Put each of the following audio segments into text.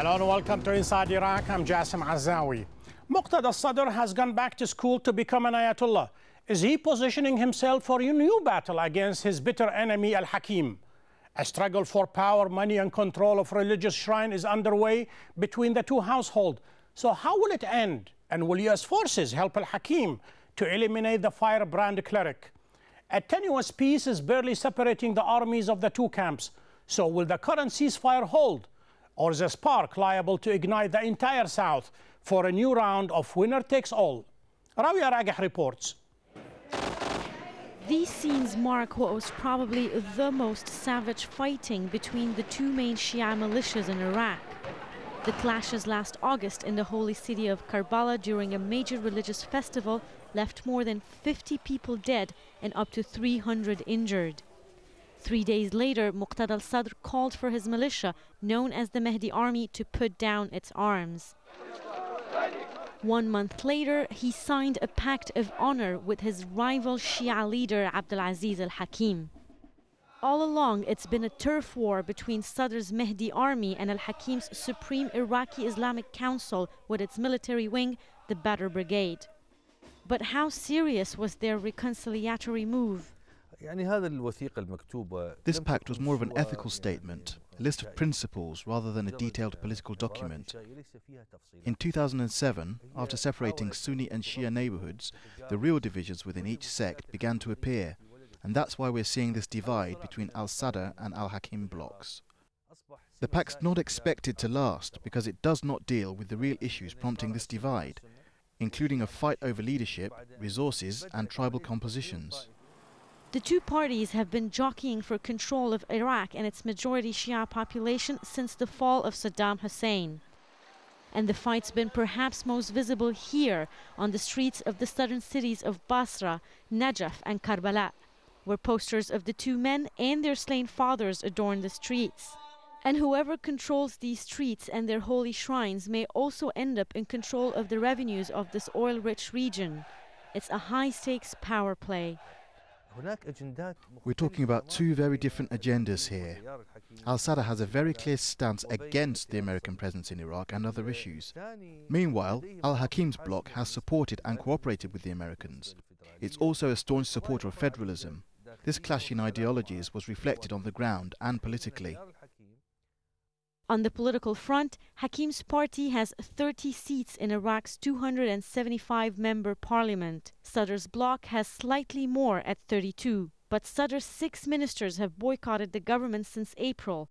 Hello and welcome to Inside Iraq. I'm Jassim Azawi. Muqtada al-Sadr has gone back to school to become an Ayatollah. Is he positioning himself for a new battle against his bitter enemy al-Hakim? A struggle for power, money and control of religious shrine is underway between the two households. So how will it end? And will U.S. forces help al-Hakim to eliminate the firebrand cleric? A tenuous peace is barely separating the armies of the two camps. So will the current ceasefire hold? Or a spark liable to ignite the entire South for a new round of winner takes all? Rawia Rageh reports. These scenes mark what was probably the most savage fighting between the two main Shia militias in Iraq. The clashes last August in the holy city of Karbala during a major religious festival left more than 50 people dead and up to 300 injured. Three days later, Muqtada al-Sadr called for his militia, known as the Mahdi Army, to put down its arms. One month later, he signed a pact of honor with his rival Shia leader Abdulaziz al-Hakim. All along, it's been a turf war between Sadr's Mahdi army and al-Hakim's Supreme Iraqi Islamic Council with its military wing, the Badr Brigade. But how serious was their reconciliatory move? This pact was more of an ethical statement, a list of principles rather than a detailed political document. In 2007, after separating Sunni and Shia neighborhoods, the real divisions within each sect began to appear, and that's why we're seeing this divide between al-Sadr and al-Hakim blocks. The pact's not expected to last because it does not deal with the real issues prompting this divide, including a fight over leadership, resources and tribal compositions. The two parties have been jockeying for control of Iraq and its majority Shia population since the fall of Saddam Hussein. And the fight's been perhaps most visible here on the streets of the southern cities of Basra, Najaf, and Karbala, where posters of the two men and their slain fathers adorn the streets. And whoever controls these streets and their holy shrines may also end up in control of the revenues of this oil rich region. It's a high stakes power play. We're talking about two very different agendas here. Al Sadr has a very clear stance against the American presence in Iraq and other issues. Meanwhile, Al Hakim's bloc has supported and cooperated with the Americans. It's also a staunch supporter of federalism. This clash in ideologies was reflected on the ground and politically. On the political front, Hakim's party has 30 seats in Iraq's 275 member parliament. Sadr's bloc has slightly more at 32. But Sadr's six ministers have boycotted the government since April.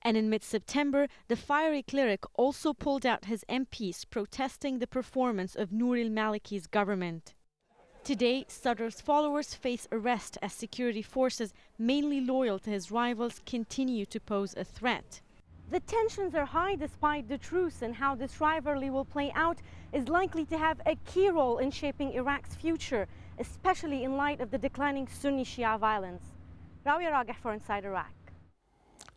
And in mid September, the fiery cleric also pulled out his MPs protesting the performance of Nour al Maliki's government. Today, Sadr's followers face arrest as security forces, mainly loyal to his rivals, continue to pose a threat. The tensions are high despite the truce, and how this rivalry will play out is likely to have a key role in shaping Iraq's future, especially in light of the declining Sunni Shia violence. Rawia Rageh for Inside Iraq.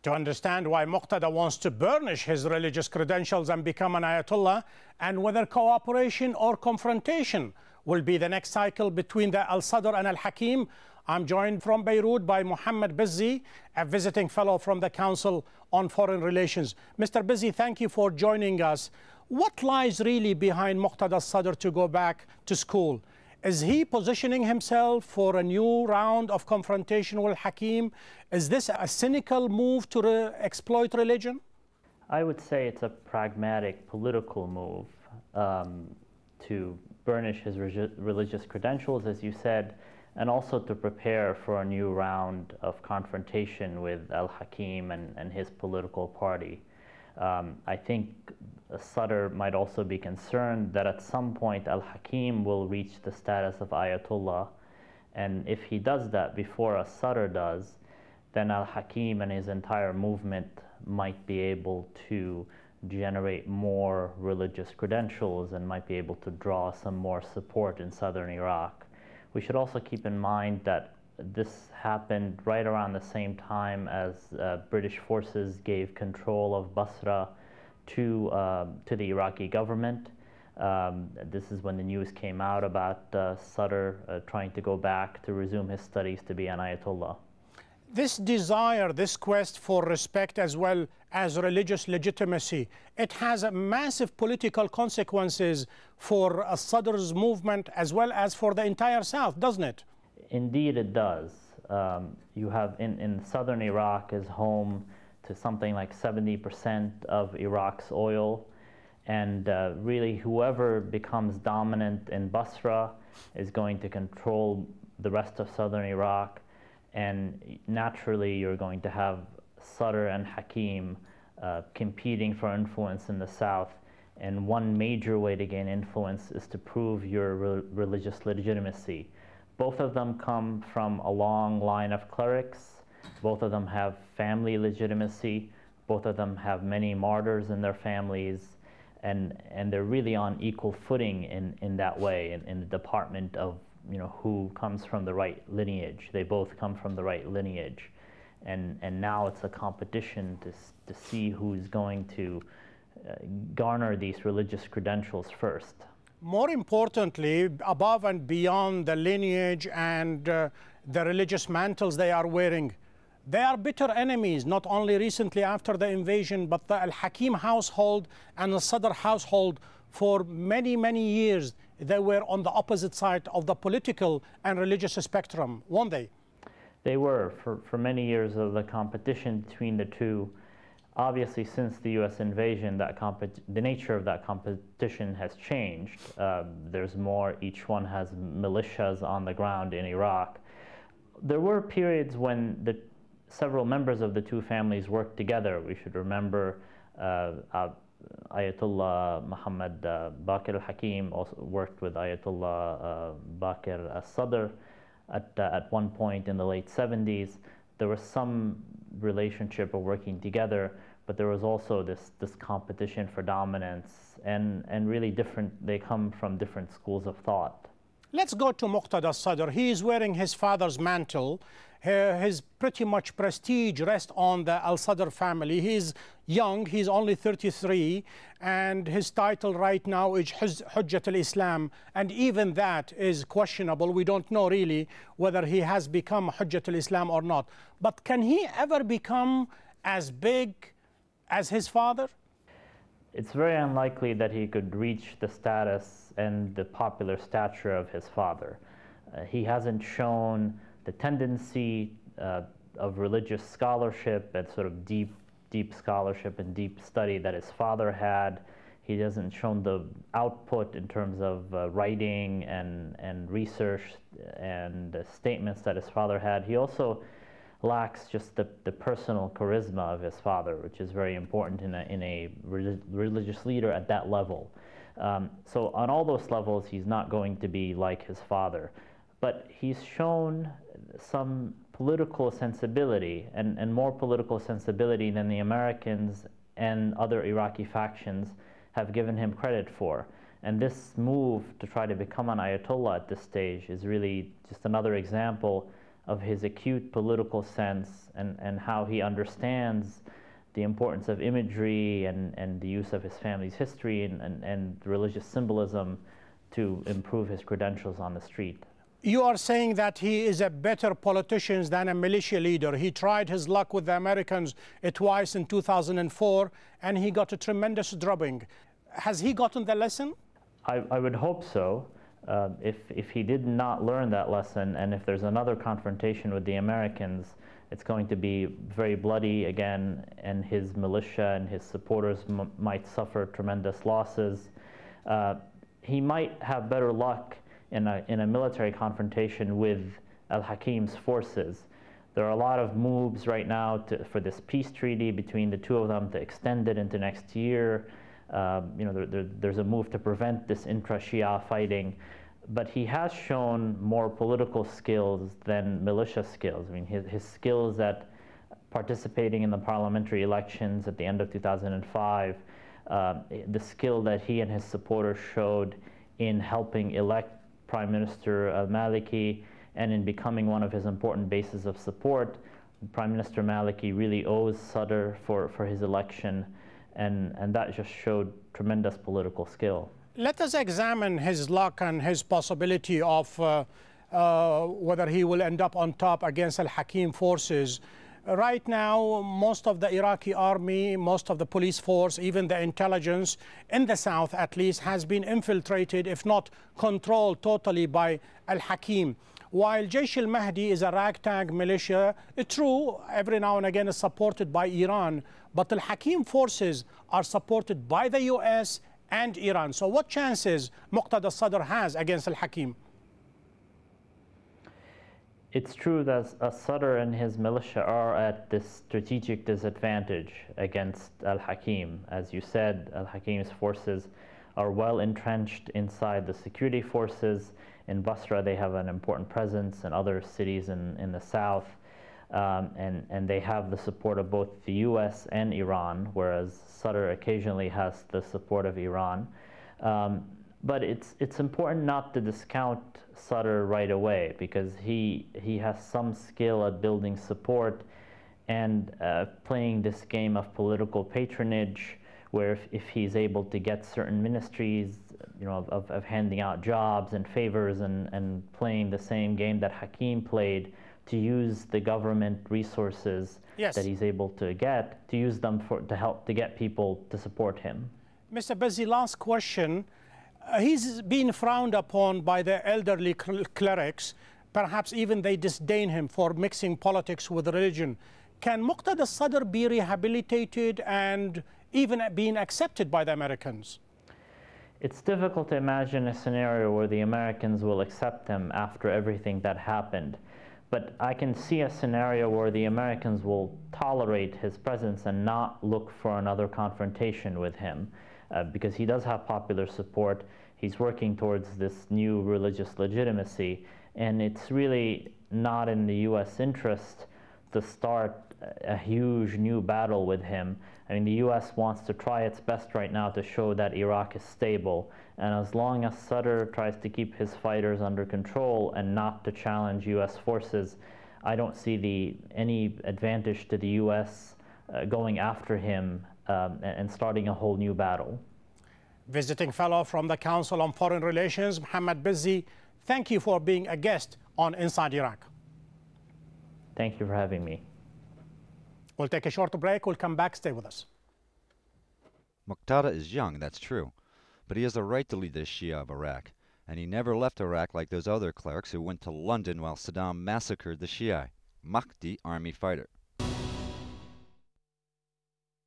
To understand why Muqtada wants to burnish his religious credentials and become an Ayatollah, and whether cooperation or confrontation will be the next cycle between the Al Sadr and Al Hakim, I'm joined from Beirut by Mohammed Bazzi, a visiting fellow from the Council on Foreign Relations. Mr. Bazzi, thank you for joining us. What lies really behind Muqtada Sadr to go back to school? Is he positioning himself for a new round of confrontation with Hakim? Is this a cynical move to re exploit religion? I would say it's a pragmatic political move um, to burnish his religious credentials, as you said, and also to prepare for a new round of confrontation with Al Hakim and, and his political party. Um, I think Sadr might also be concerned that at some point Al Hakim will reach the status of Ayatollah, and if he does that before Sadr does, then Al Hakim and his entire movement might be able to generate more religious credentials and might be able to draw some more support in southern Iraq. We should also keep in mind that this happened right around the same time as uh, British forces gave control of Basra to, uh, to the Iraqi government. Um, this is when the news came out about uh, Sadr uh, trying to go back to resume his studies to be an Ayatollah. This desire, this quest for respect as well as religious legitimacy, it has massive political consequences for a Sadr's movement as well as for the entire South, doesn't it? Indeed, it does. Um, you have in, in southern Iraq is home to something like 70% of Iraq's oil. And uh, really, whoever becomes dominant in Basra is going to control the rest of southern Iraq. And naturally, you're going to have Sadr and Hakim uh, competing for influence in the south. And one major way to gain influence is to prove your re religious legitimacy. Both of them come from a long line of clerics. Both of them have family legitimacy. Both of them have many martyrs in their families. And, and they're really on equal footing in, in that way, in, in the department of you know, who comes from the right lineage. They both come from the right lineage. And, and now it's a competition to, to see who's going to uh, garner these religious credentials first. More importantly, above and beyond the lineage and uh, the religious mantles they are wearing, they are bitter enemies, not only recently after the invasion, but the Al Hakim household and the Sadr household for many, many years. They were on the opposite side of the political and religious spectrum, weren't they? They were. For, for many years of the competition between the two obviously, since the U.S. invasion, that the nature of that competition has changed. Uh, there's more. Each one has militias on the ground in Iraq. There were periods when the several members of the two families worked together. We should remember uh, uh, Ayatollah Muhammad uh, Baqir al-Hakim also worked with Ayatollah uh, Baqir al-Sadr at, uh, at one point in the late 70s. There was some relationship of working together, but there was also this, this competition for dominance and, and really different, they come from different schools of thought. Let's go to Muqtada Sadr. He is wearing his father's mantle. His pretty much prestige rests on the Al Sadr family. He's young, he's only 33, and his title right now is Hujjat al Islam, and even that is questionable. We don't know really whether he has become Hujjat al Islam or not. But can he ever become as big as his father? It's very unlikely that he could reach the status and the popular stature of his father. Uh, he hasn't shown the tendency uh, of religious scholarship and sort of deep, deep scholarship and deep study that his father had. He hasn't shown the output in terms of uh, writing and, and research and uh, statements that his father had. He also lacks just the, the personal charisma of his father, which is very important in a, in a religious leader at that level. Um, so on all those levels, he's not going to be like his father. But he's shown some political sensibility and, and more political sensibility than the Americans and other Iraqi factions have given him credit for. And this move to try to become an Ayatollah at this stage is really just another example of his acute political sense and, and how he understands the importance of imagery and, and the use of his family's history and, and, and religious symbolism to improve his credentials on the street. You are saying that he is a better politician than a militia leader. He tried his luck with the Americans twice in 2004 and he got a tremendous drubbing. Has he gotten the lesson? I, I would hope so. Uh, if, if he did not learn that lesson, and if there's another confrontation with the Americans, it's going to be very bloody again, and his militia and his supporters might suffer tremendous losses. Uh, he might have better luck in a, in a military confrontation with al Hakim's forces. There are a lot of moves right now to, for this peace treaty between the two of them to extend it into next year. Um, you know, there, there, there's a move to prevent this intra-Shia fighting, but he has shown more political skills than militia skills. I mean, his, his skills at participating in the parliamentary elections at the end of 2005, uh, the skill that he and his supporters showed in helping elect Prime Minister al-Maliki and in becoming one of his important bases of support, Prime Minister Maliki really owes Sadr for, for his election and, and that just showed tremendous political skill. Let us examine his luck and his possibility of uh, uh, whether he will end up on top against Al Hakim forces. Right now, most of the Iraqi army, most of the police force, even the intelligence in the south at least, has been infiltrated, if not controlled totally by Al Hakim. While Jaish al Mahdi is a ragtag militia, it's true, every now and again is supported by Iran, but Al Hakim forces are supported by the US and Iran. So, what chances Muqtada Sadr has against Al Hakim? It's true that al-Sadr and his militia are at this strategic disadvantage against al-Hakim. As you said, al-Hakim's forces are well entrenched inside the security forces. In Basra, they have an important presence in other cities in, in the south. Um, and, and they have the support of both the US and Iran, whereas Sadr occasionally has the support of Iran. Um, but it's, it's important not to discount Sadr right away because he, he has some skill at building support and uh, playing this game of political patronage where if, if he's able to get certain ministries, you know, of, of handing out jobs and favors and, and playing the same game that Hakim played to use the government resources yes. that he's able to get, to use them for, to help to get people to support him. Mr. Bazzi, last question. Uh, he's been frowned upon by the elderly clerics. Perhaps even they disdain him for mixing politics with religion. Can Muqtada Sadr be rehabilitated and even being accepted by the Americans? It's difficult to imagine a scenario where the Americans will accept him after everything that happened. But I can see a scenario where the Americans will tolerate his presence and not look for another confrontation with him uh, because he does have popular support. He's working towards this new religious legitimacy, and it's really not in the U.S. interest to start a huge new battle with him. I mean, the U.S. wants to try its best right now to show that Iraq is stable. And as long as Sadr tries to keep his fighters under control and not to challenge U.S. forces, I don't see the, any advantage to the U.S. Uh, going after him um, and starting a whole new battle. Visiting fellow from the Council on Foreign Relations, Mohammed Bazzi, thank you for being a guest on Inside Iraq. Thank you for having me. We'll take a short break. We'll come back. Stay with us. Muqtada is young, that's true, but he has the right to lead the Shia of Iraq, and he never left Iraq like those other clerics who went to London while Saddam massacred the Shia. Mahdi army fighter.